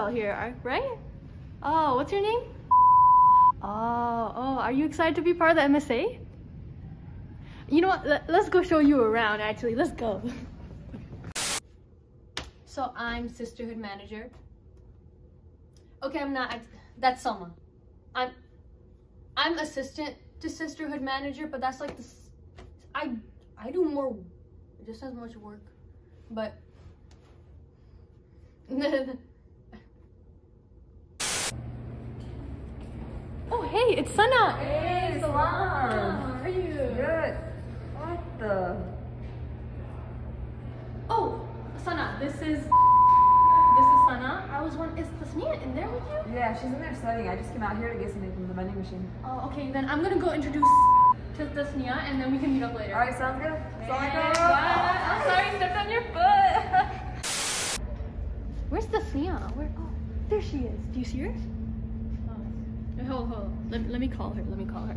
girl here, are- right? Oh, what's your name? Oh, oh, are you excited to be part of the MSA? You know what? Let, let's go show you around, actually. Let's go. So I'm sisterhood manager. Okay, I'm not. That's Selma. I'm I'm assistant to sisterhood manager, but that's like this. I I do more, just as much work, but. oh hey, it's Sana. Hey, Salam. How are you? Good. What the? Oh, Sana, this is this is Sana. I was one. Is Tasnia in there with you? Yeah, she's in there studying. I just came out here to get something from the vending machine. Oh, okay. Then I'm gonna go introduce to Tasnia, and then we can meet up later. All right, sounds good. Yeah, I'm sorry, stepped on your foot. Where's Tasnia? Where? Oh, there she is. Do you see her? Oh, hold, hold. Let, let me call her. Let me call her.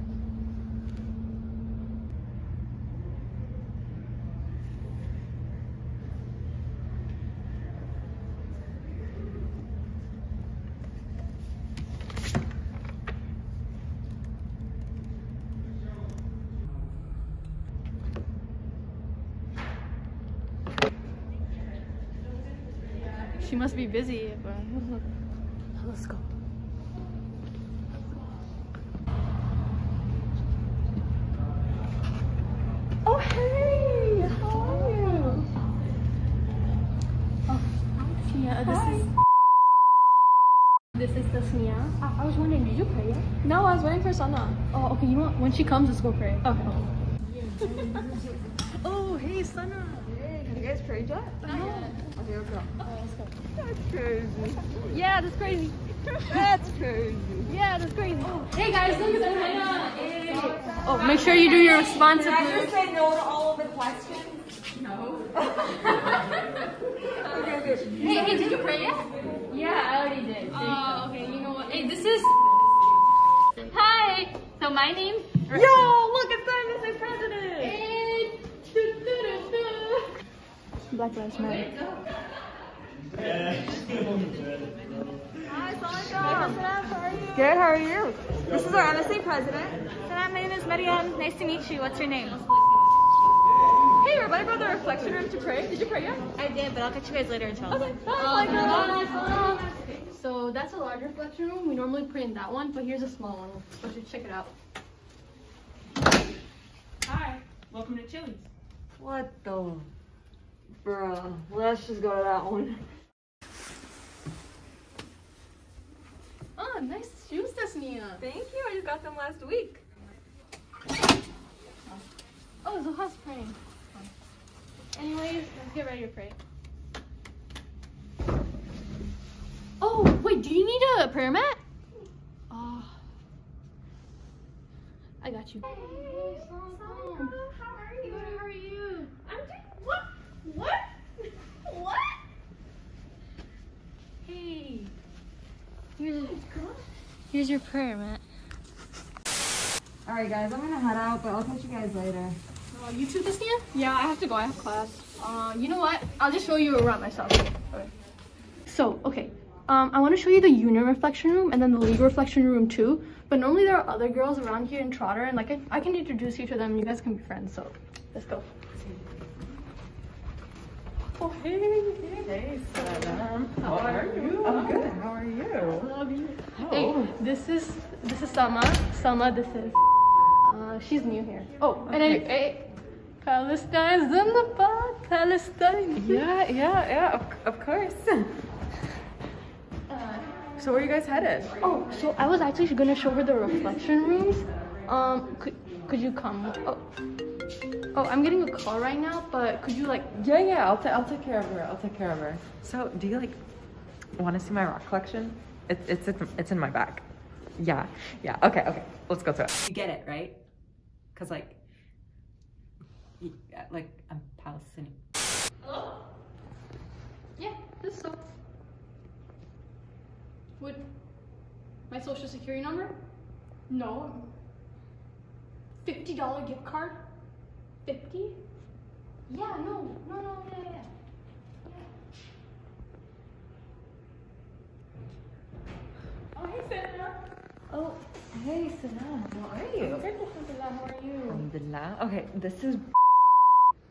She must be busy. But... Let's go. Oh, hey! How are you? Oh, yeah, this is. This is the Smia. I, I was wondering, did you pray yet? No, I was waiting for Sana. Oh, okay. You know what? When she comes, let's go pray. Okay. oh, hey, Sana. Hey, have you guys prayed yet? Not yet. Okay, let's go. let's go. That's crazy. Yeah, that's crazy. That's crazy. Yeah, that's crazy. Hey guys, look at Hannah. Oh, make sure you do your responsive Can I just say no to all of the questions? No. okay, okay. Hey, hey, did you pray yet? Yeah, I already did. Oh, okay. You know what? Hey, this is. So my name. Yo, look, it's time to say president. Hey. Black Lives Matter. Hi. Good, how are you? This is our MSA president. My name is Mariam. Nice to meet you. What's your name? Hey, we're about to go to the reflection room to pray. Did you pray yet? I did, but I'll catch you guys later, inshallah. Okay. Oh, So that's a larger reflection room. We normally print in that one, but here's a small one. Let's just check it out. Hi, welcome to Chili's. What the? Bruh, let's just go to that one. Oh, nice shoes, Tasnia. Thank you, I just got them last week. Oh, Zoha's praying. Anyways, let's get ready to pray. Oh, wait, do you need a prayer mat? Oh. I got you. Hey, How are you? Good, how are you? I'm doing what? What? What? Hey. Here's, here's your prayer mat. All right, guys, I'm gonna head out, but I'll catch you guys later. Oh, you too, Tasnia? Yeah, I have to go. I have class. Uh, you know what? I'll just show you around myself. Okay. So, okay. Um, I want to show you the union reflection room and then the league reflection room too. But normally there are other girls around here in Trotter, and like I, I can introduce you to them. You guys can be friends. So, let's go. Oh hey, Hey, Salam. How are you? I'm good. How are you? I love you. Hey, this is this is Selma. Selma, this is. Uh, she's new here. Oh, and I, hey, Palestine's in the pot. Palestine. Yeah, yeah, yeah, of, of course. So where are you guys headed? Oh, so I was actually gonna show her the reflection rooms. Um, could could you come? Oh, oh, I'm getting a call right now, but could you like? Yeah, yeah, I'll, ta- I'll take care of her. I'll take care of her. So, do you like want to see my rock collection? It, it's it's it's in my bag. Yeah, yeah. Okay, okay. Let's go to it. You get it, right? Cause like, like I'm Palestinian. social security number? No. $50 gift card? 50? Yeah, no, no, no, yeah, yeah. Oh, hey, Sarah. Oh, hey, Sana. How are you? Good, Alhamdulillah. How are you? Alhamdulillah. Okay, this is.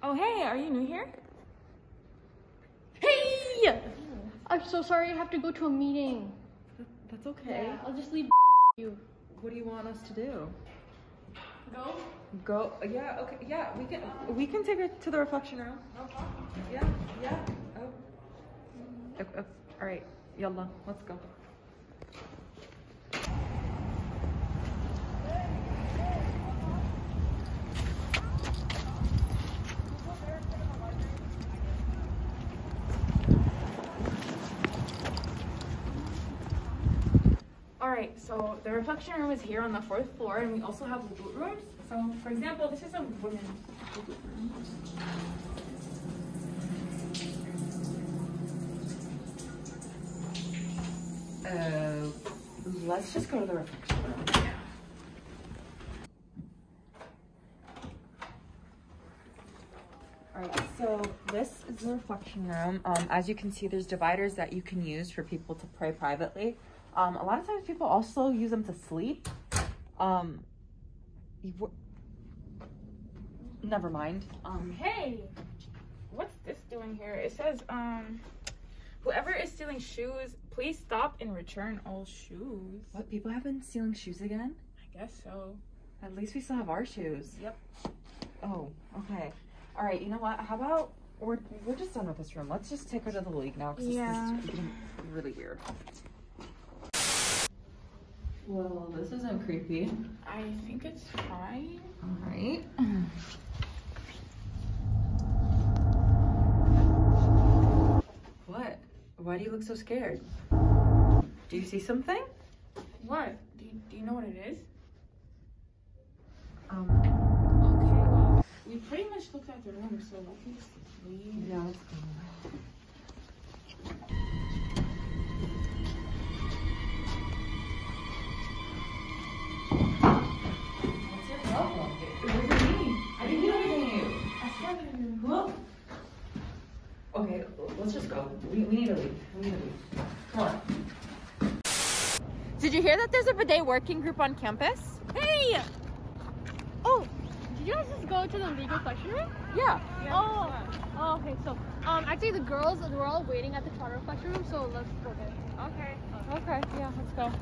Oh, hey, are you new here? Hey! I'm so sorry I have to go to a meeting. That's okay. Yeah, I'll just leave you. What do you want us to do? Go. Go. Yeah. Okay. Yeah. We can. We can take her to the reflection room. No problem. Yeah. Yeah. Oh. Okay, okay. All right. Yalla. Let's go. Right, so the reflection room is here on the fourth floor, and we also have wudu rooms. So, for example, this is a women's wudu room. Uh, let's just go to the reflection room. Alright, so this is the reflection room. Um, as you can see, there's dividers that you can use for people to pray privately. Um, a lot of times people also use them to sleep. Um, you never mind. Um, Hey, what's this doing here? It says, um, whoever is stealing shoes, please stop and return all shoes. what people have been stealing shoes again? I guess so. At least we still have our shoes. Yep. Oh, okay. All right. You know what? How about we're we're just done with this room. Let's just take her to the league now because Yeah. this is getting really weird. Well, this isn't creepy. I think it's fine. All right. What? Why do you look so scared? Do you see something? What? Do you, do you know what it is? Um. Okay, well, we pretty much looked at the room, so let me see. Yeah. Let's go. It wasn't me. I didn't do anything to you. I started in the Look. Okay, let's just go. We, we need to leave. We need to leave. Come on. Did you hear that there's a bidet working group on campus? Hey! Oh, did you guys just go to the League reflection room? Yeah. Oh, oh, okay. So, um, actually, the girls we're all waiting at the Trotter reflection room. So let's go there. Okay. Okay, yeah, let's go.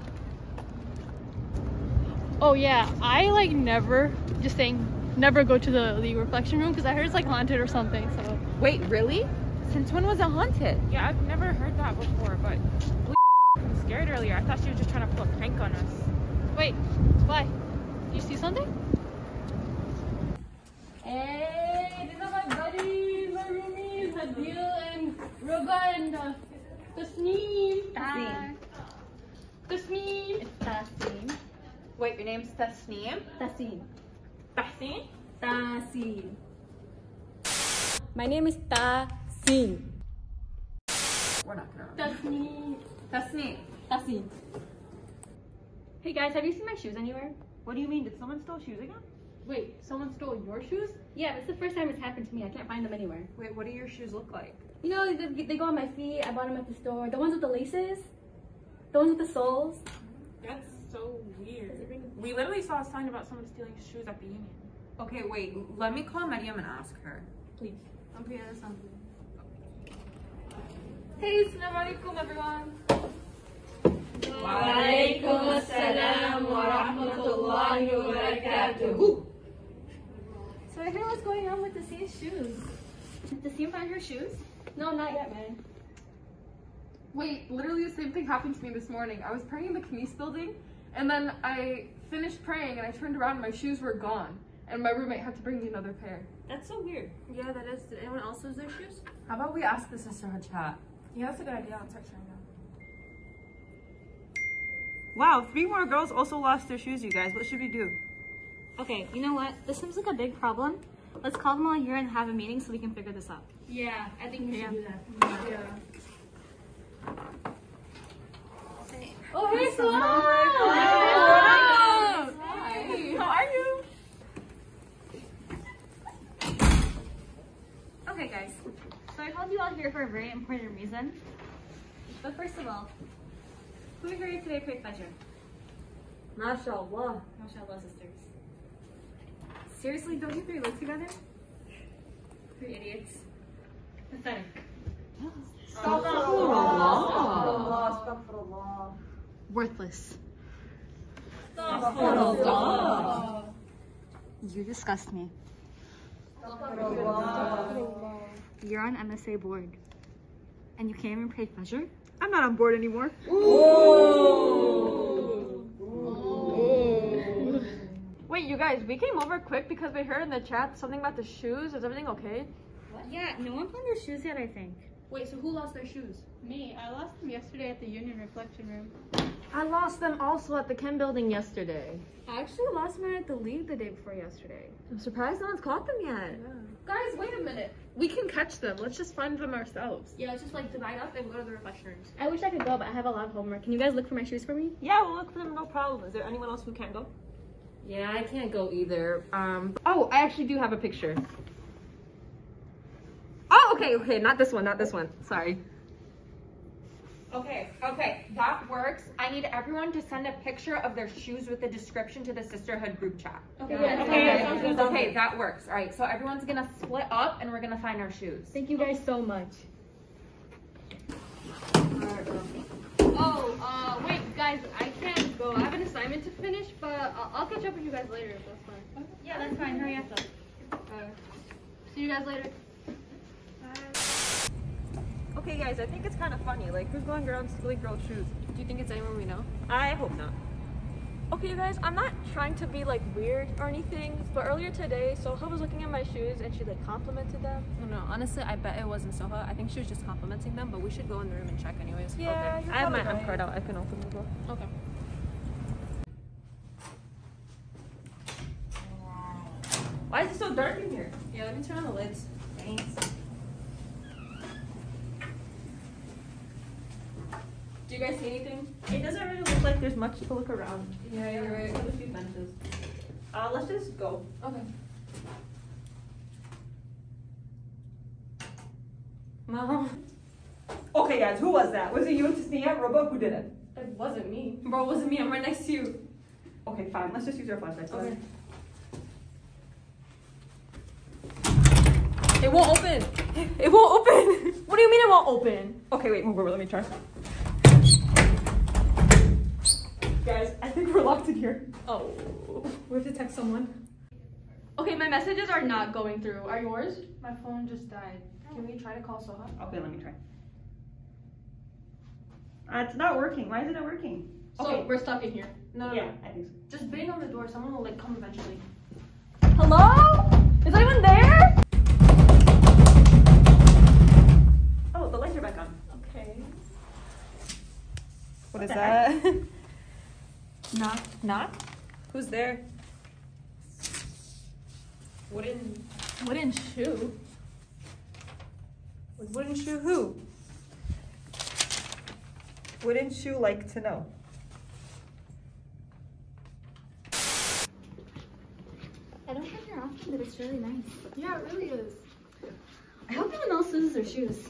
Oh yeah, I like never just saying never go to the League reflection room because I heard it's like haunted or something. So Wait, really? Since when was it haunted? Yeah, I've never heard that before, but we was scared earlier. I thought she was just trying to pull a prank on us. wait, why? You see something? Hey, these are my buddies, my roomies, Hadil and Roga and uh, Tasneem. Tasneem. Tasneem. It's Tassim. Wait, your name's Tasneem? Tassim. Tassin? Tassim. My name is Tassim. We're not gonna remember. Tasneem. Tasneem. Tassim. Hey guys, have you seen my shoes anywhere? What do you mean? Did someone steal shoes again? Wait, someone stole your shoes? Yeah, it's the first time it's happened to me. I can't find them anywhere. Wait, what do your shoes look like? You know, they, they go on my feet. I bought them at the store. The ones with the laces. The ones with the soles. That's so weird. We literally saw a sign about someone stealing shoes at the union. Okay, wait. Let me call Mariam and ask her. Please. Okay, that sounds good. Hey, assalamu alaikum everyone. Walaikum assalam wa rahmatullahi wa barakatuh. So I hear what's going on with the Saint's shoes. Did the Saint find her shoes? No, not yet, man. Wait, literally the same thing happened to me this morning. I was praying in the Kines building, and then I finished praying, and I turned around, and my shoes were gone. And my roommate had to bring me another pair. That's so weird. Yeah, that is. Did anyone else lose their shoes? How about we ask the sisterhood chat? Yeah, that's a good idea. I'll text her now. Wow, three more girls also lost their shoes, you guys. What should we do? Okay, you know what? This seems like a big problem. Let's call them all here and have a meeting so we can figure this out. Yeah, I think we should do that. Oh, hey, Salam! Hey, how are you? Okay, guys. So I called you all here for a very important reason. But first of all, who are here today prayed Fajr? MashaAllah. MashaAllah, sisters. Seriously, don't you three live together? Three idiots. Pathetic. Worthless. You disgust me. You're on MSA board. And you can't even pay Fajr? I'm not on board anymore. Wait, you guys, we came over quick because we heard in the chat something about the shoes. Is everything okay? Yeah, no one found their shoes yet, I think. Wait, so who lost their shoes? Me, I lost them yesterday at the Union Reflection Room. I lost them also at the Chem building yesterday. I actually lost mine at the league the day before yesterday. I'm surprised no one's caught them yet. Guys, wait a minute. We can catch them. Let's just find them ourselves. Yeah, let's just like divide up and go to the reflection rooms. I wish I could go, but I have a lot of homework. Can you guys look for my shoes for me? Yeah, we'll look for them, no problem. Is there anyone else who can't go? Yeah, I can't go either. Um, Oh, I actually do have a picture. Oh, okay, okay, not this one, not this one. Sorry. Okay, okay, that works. I need everyone to send a picture of their shoes with the description to the sisterhood group chat. Okay, Okay, okay. okay, that works. All right, so everyone's gonna split up and we're gonna find our shoes. Thank you guys so much. Oh, uh, wait, guys, I can't go. I have an assignment to finish, but I'll, I'll catch up with you guys later if that's fine. Yeah, that's fine. Hurry up though. Uh, see you guys later. Okay, guys, I think it's kind of funny. Like, who's going around stealing girls' shoes? Do you think it's anyone we know? I hope not. Okay, you guys, I'm not trying to be like weird or anything, but earlier today, Soha was looking at my shoes and she like complimented them. No, no, honestly, I bet it wasn't Soha. I think she was just complimenting them, but we should go in the room and check anyways. Yeah, Okay. I have my M card out. I can open the door. Okay. Why is it so dark in here? Yeah, let me turn on the lids. Thanks. Do you guys see anything? It doesn't really look like there's much to look around. Yeah, you're right. There's a few benches. Uh, let's just go. Okay. Mom. Okay, guys, who was that? Was it you and Tasnia? Robo, who did it? It wasn't me. Bro, it wasn't me. I'm right next to you. Okay, fine. Let's just use our flashlights. Okay. It won't open. It won't open. What do you mean it won't open? Okay, wait, move over. Let me try. Guys, I think we're locked in here. Oh, we have to text someone. Okay, my messages are not going through. Are yours? My phone just died. Can we try to call Soha? Okay, let me try. Uh, it's not working. Why is it not working? So Okay. we're stuck in here. No, no, Yeah, no. I think so. Just bang on the door. Someone will like come eventually. Hello? Is anyone there? Oh, the lights are back on. Okay. What is that? Knock. Knock? Who's there? Wooden. Wooden shoe? Wouldn't you who? Wouldn't you like to know? I don't have your often, but it's really nice. Yeah, it really is. I hope no one else loses their shoes.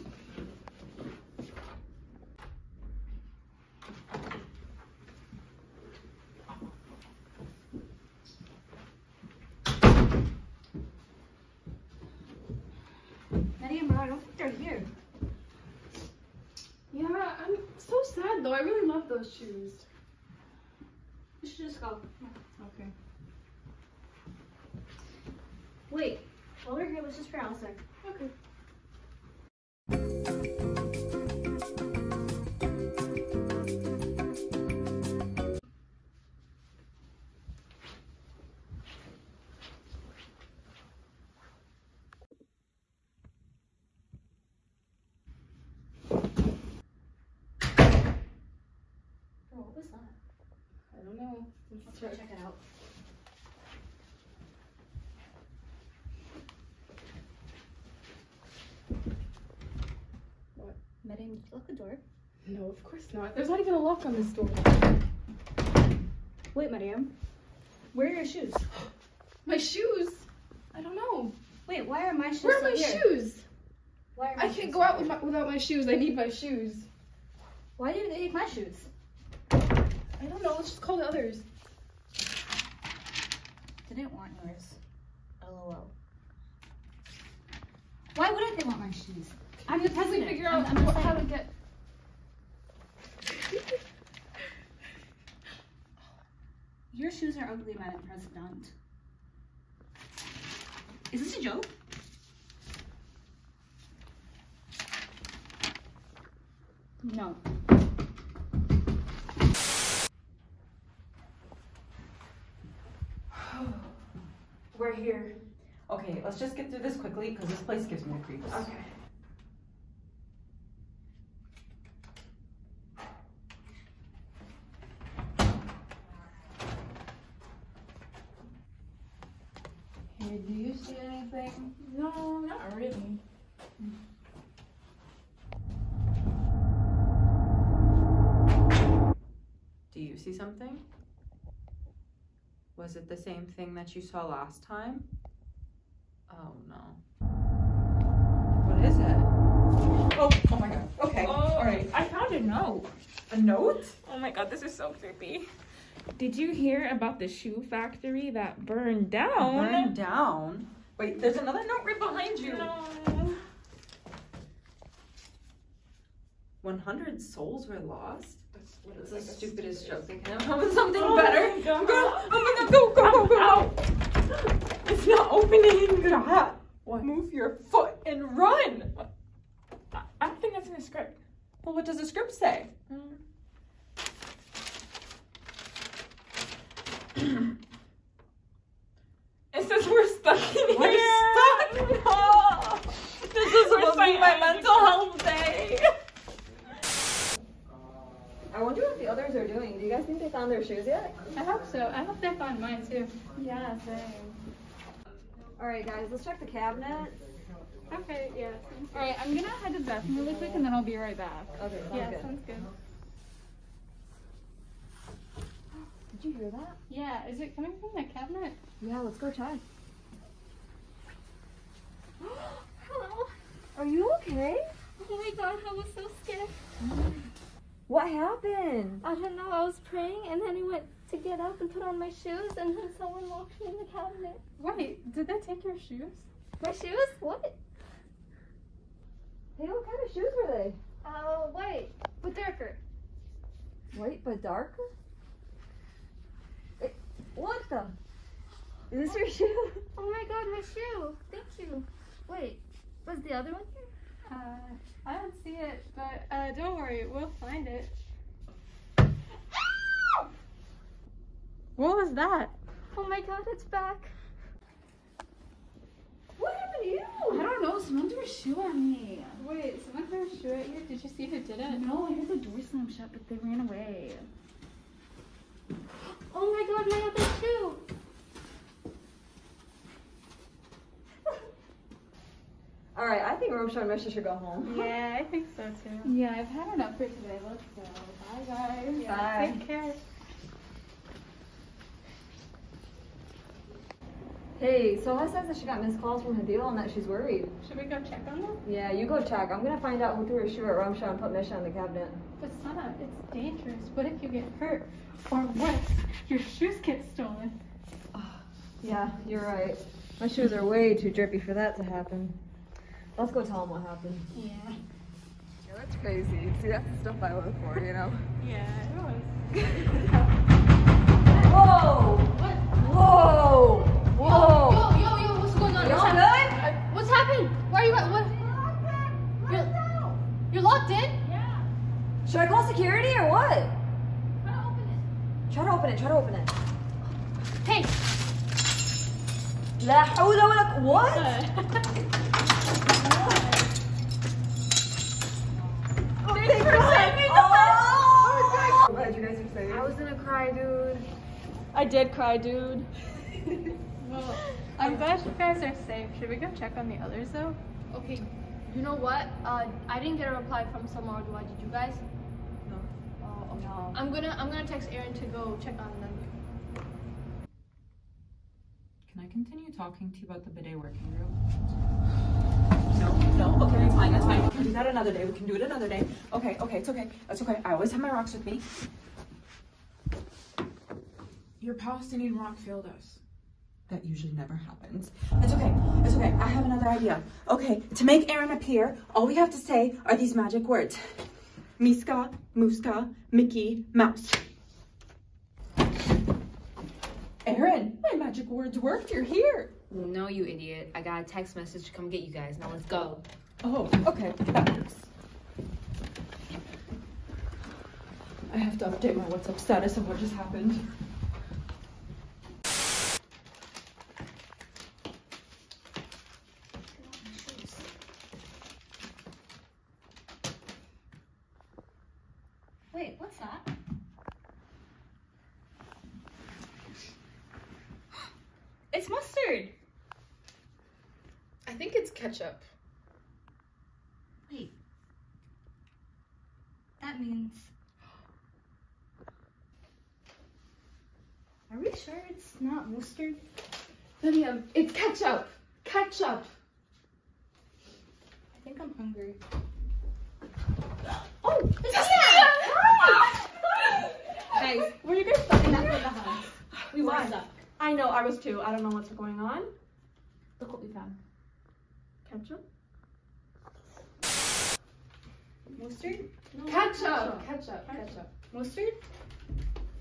Let's go check it out. What? Mariam, did you lock the door? No, of course not. There's not even a lock on this door. Wait, Mariam. Where are your shoes? My shoes. I don't know. Wait, why are my shoes Where are my here? shoes? Why are my I shoes can't go out with my, without my shoes. I need my shoes. Why did they take my shoes? I don't know. Let's just call the others. Didn't want yours. LOL. Why wouldn't they want my shoes? I'm the president. figure I'm- out I'm what- the how to get? Your shoes are ugly, Madam President. Is this a joke? No. We're here. Okay, let's just get through this quickly because this place gives me the creeps. Okay. Hey, do you see anything? No, not really. Do you see something? Was it the same thing that you saw last time? Oh no. What is it? Oh, oh my god. Okay, Oh, alright. I found a note. A note? Oh my god, this is so creepy. Did you hear about the shoe factory that burned down? Burned down? Wait, there's another note right behind you. No. 100 souls were lost? That's It's like the a stupidest stupid- joke. They can come with something Oh better. Oh my God. I'm gonna, I'm go, go, go, go, Ow. It's not opening. go. What? Move your foot and run. I I don't think that's in the script. Well, what does the script say? It says we're stuck in We're here. stuck. No. This is supposed to be my mental health day. I wonder what the others are doing. Do you guys think they found their shoes yet? I hope so. I hope they found mine too. Yeah, same. All right, guys, let's check the cabinet. Okay, yeah. All right, I'm gonna head to the bathroom really quick and then I'll be right back. Okay, sounds yeah, good. sounds good. Did you hear that? Yeah, is it coming from the cabinet? Yeah, let's go check. Hello. Are you okay? Oh my god, I was so scared. What happened? I don't know, I was praying and then it went to get up and put on my shoes and then someone locked me in the cabinet. Wait, did they take your shoes? My shoes? What? Hey, what kind of shoes were they? Uh, white, but darker. White but darker? Wait, what the? Is this your shoe? Oh my god, my shoe. Thank you. Wait, was the other one here? Uh, I don't see it, but uh, don't worry, we'll find it. What was that? Oh my god, it's back. What happened to you? I don't know. Someone threw a shoe at me. Wait, someone threw a shoe at you? Did you see who did it? No, I heard the door slam shut, but they ran away. Oh my god, my other shoe. All right, I think Romshaw and Misha should go home. Yeah, I think so too. Yeah, I've had enough for today. Let's go. Bye, guys. Bye. Take care. Hey, Soha says that she got missed calls from Hadil and that she's worried. Should we go check on them? Yeah, you go check. I'm gonna find out who threw her shoe at Romshaw and put Misha in the cabinet. But Sana, it's dangerous. What if you get hurt? Or worse, your shoes get stolen? Ah, yeah, you're right. My shoes are way too drippy for that to happen. Let's go tell them what happened. Yeah. Yeah, that's crazy. See, that's the stuff I look for, you know? Yeah, it was. Whoa! Whoa! Yo, yo, yo, what's going on? You What's all hap- good? What's happening? Why are you at what? You're, you're locked in? Should I call security or what? Try to open it. Try to open it. Hey, La hawla wa la What? Oh, thank God. Oh! I'm glad you guys are safe. I was gonna cry, dude. I did cry, dude. Well, I'm glad you guys are safe. Should we go check on the others though? Okay, you know what? Uh, I didn't get a reply from Selma or Dua. Did you guys? No. Oh, okay. No. I'm gonna I'm gonna text Aaron to go check on them. Can I continue talking to you about the bidet working group? No, no, okay, it's fine, that's fine. We can do that another day. We can do it another day. Okay, okay, it's okay. That's okay. I always have my rocks with me. Your Palestinian rock failed us. That usually never happens. It's okay. It's okay. I have another idea. Okay, to make Aaron appear, all we have to say are these magic words. Miska, Muska, Mickey, Mouse. Aaron, my magic words worked. You're here. No, you idiot. I got a text message to come get you guys. Now let's go. Oh, okay. That works. I have to update my WhatsApp status of what just happened. Think it's ketchup. Wait. That means. Are we sure it's not mustard? Lydia, it's ketchup. Ketchup. I think I'm hungry. Oh, it's Guys, were you guys fucking up in the house? We were. I know, I was too. I don't know what's going on. Look what we found. Ketchup? Mustard? Ketchup. Ketchup. Ketchup. Mustard?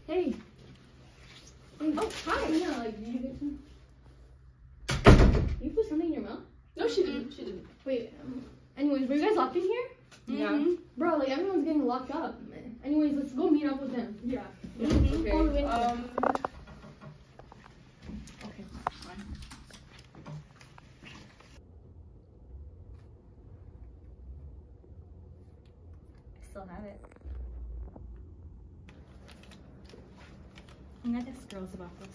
Hey. Oh, hi. Yeah, like, did you get some? You put something in your mouth? No, she didn't. She didn't. Wait. Um, anyways, were you guys locked in here? Yeah. Bro, like everyone's getting locked up. Anyways, let's go meet up with them. Yeah. Okay. Oh, wait, Um. Okay, fine. I still have it. I'm girls about this.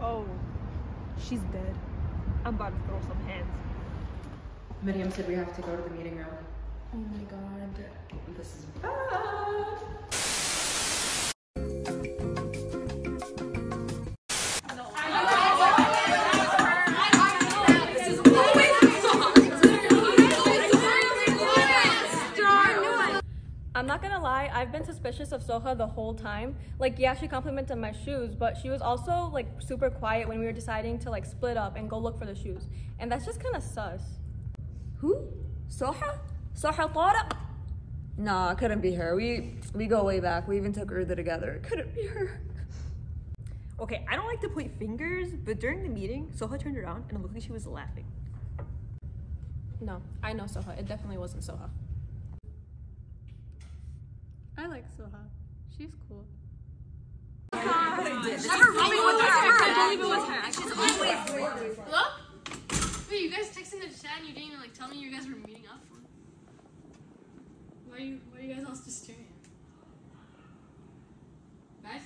Oh, she's dead. I'm about to throw some hands. Miriam said we have to go to the meeting room. Oh my god. This is bad. Suspicious of Soha the whole time. Like, yeah, she complimented my shoes, but she was also like super quiet when we were deciding to like split up and go look for the shoes. And that's just kind of sus. Who? Soha? Soha Tariq? Nah, couldn't be her. We we go way back. We even took Urdu together. Couldn't be her. Okay, I don't like to point fingers, but during the meeting, Soha turned around and it looked like she was laughing. No, I know Soha. It definitely wasn't Soha. I like Soha. She's cool. Hello? Wait, you guys texting the chat and you didn't even like tell me you guys were meeting up? Why are you why are you guys all just staring at me? Guys?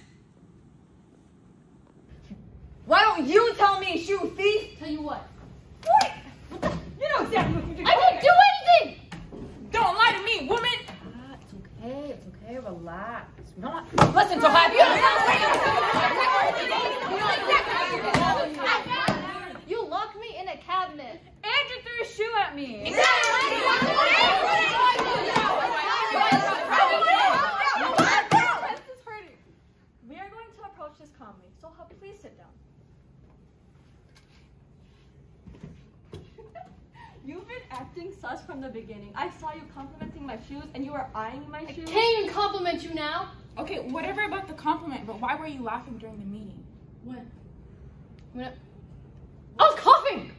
Why don't you tell me, shoe thief? Tell you what. What? You know exactly what you did. I didn't do anything! Don't lie to me, woman! It's okay. It's okay. Relax. Don't. Listen, to if you You locked me in a cabinet. And you threw a shoe at me. We are going to approach this calmly. Soha, please sit down. You've been acting sus from the beginning. I saw you complimenting my shoes and you my shoes. Can't even compliment you now. Okay, whatever about the compliment, but why were you laughing during the meeting? What? When I, I was coughing!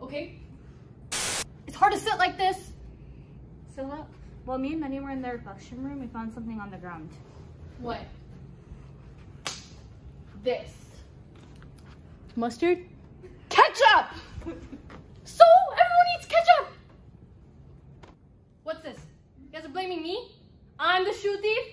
Okay? It's hard to sit like this. So, Well, me and Manny were in the reflection room, we found something on the ground. What? This. Mustard? Ketchup! so, everyone eats ketchup! What's this? You guys are blaming me? I'm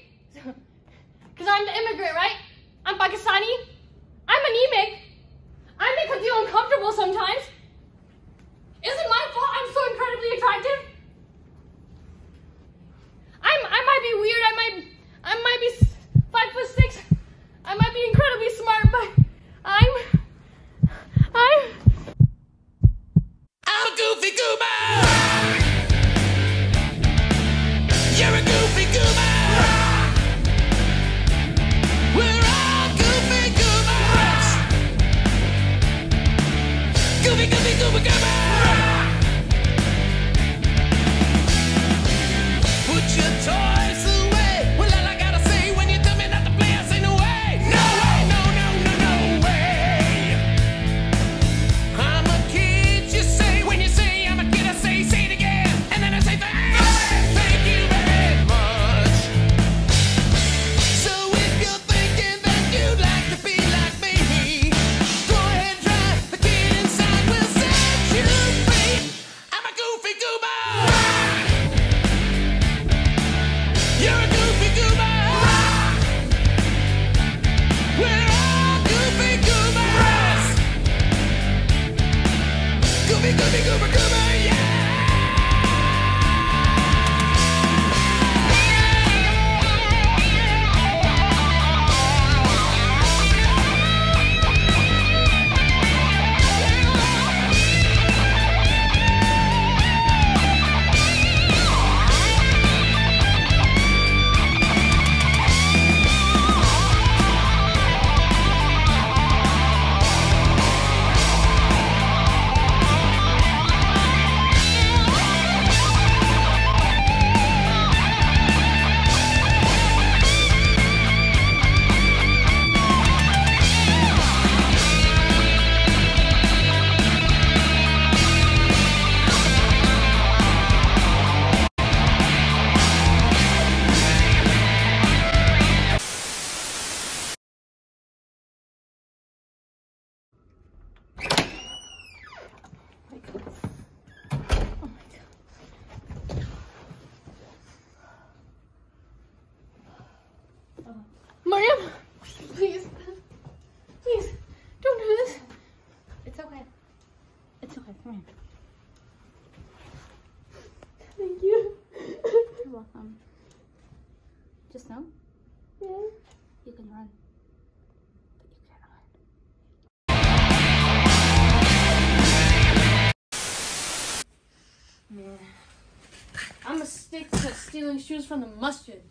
It's okay. Come here. Thank you. You're welcome. Just know Yeah. you can run, but you can't hide. Man, I'm a stick to stealing shoes from the masjid.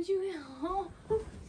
Ruba, when did you get home?